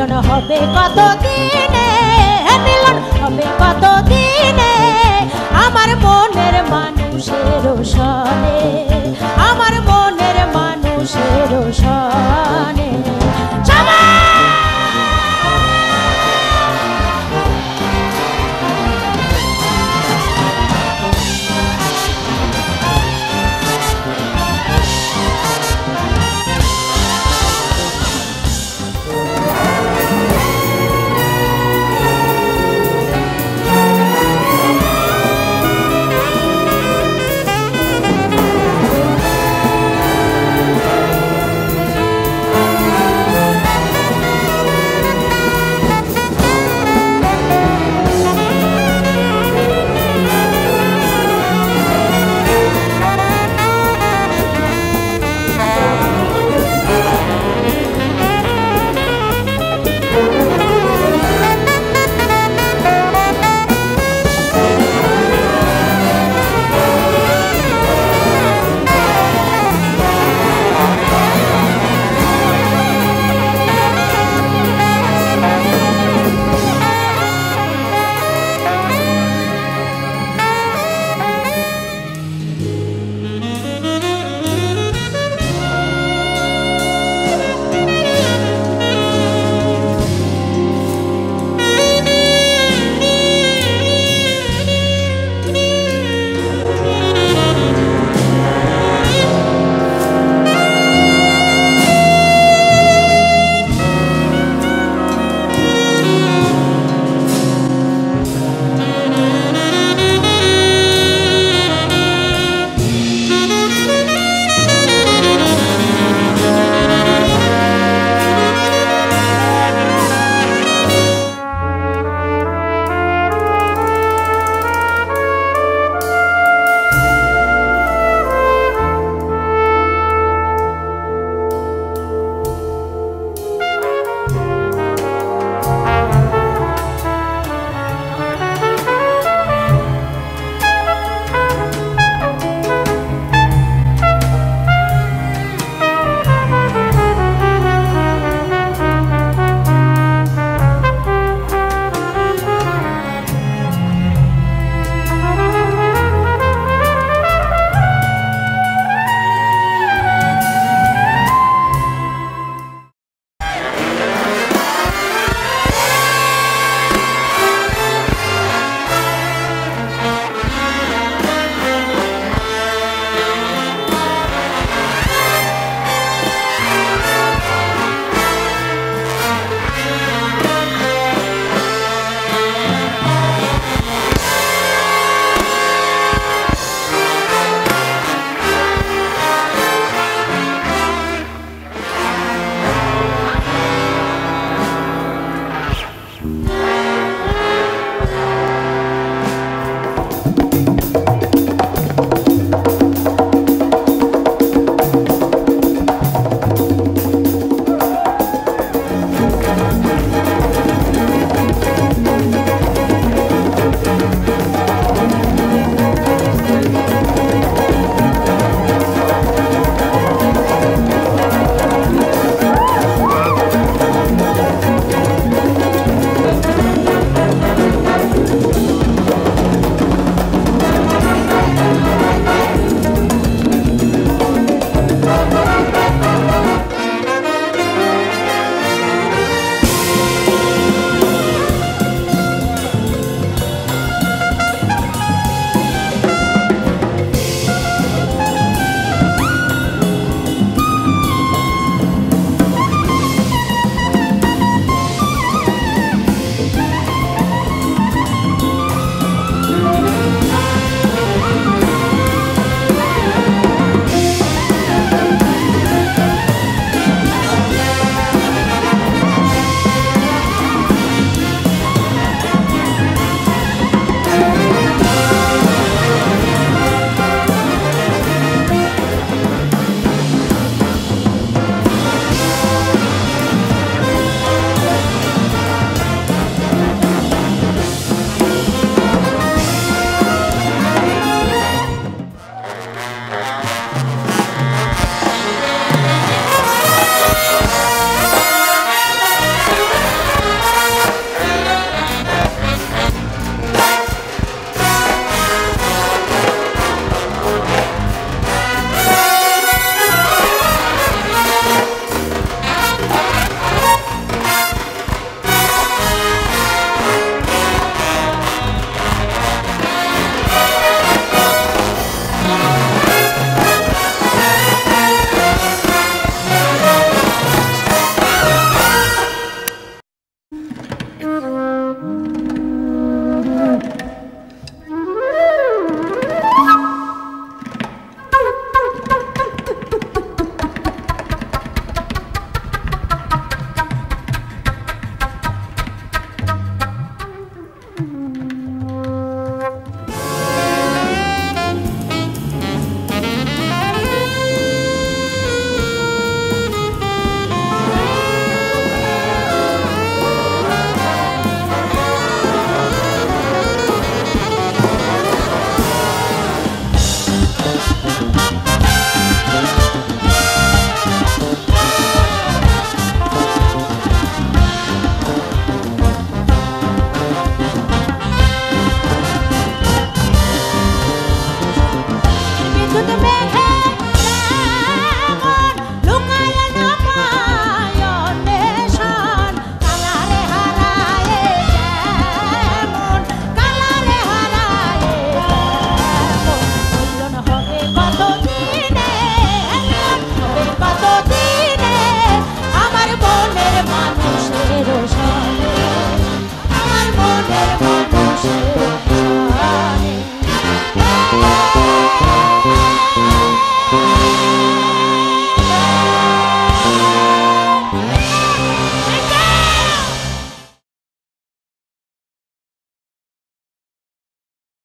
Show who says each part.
Speaker 1: মিলন হবে কত দিনে মিলন হবে কত দিনে আমার মনের মানুষের সনে আমার মনের মানুষের সনে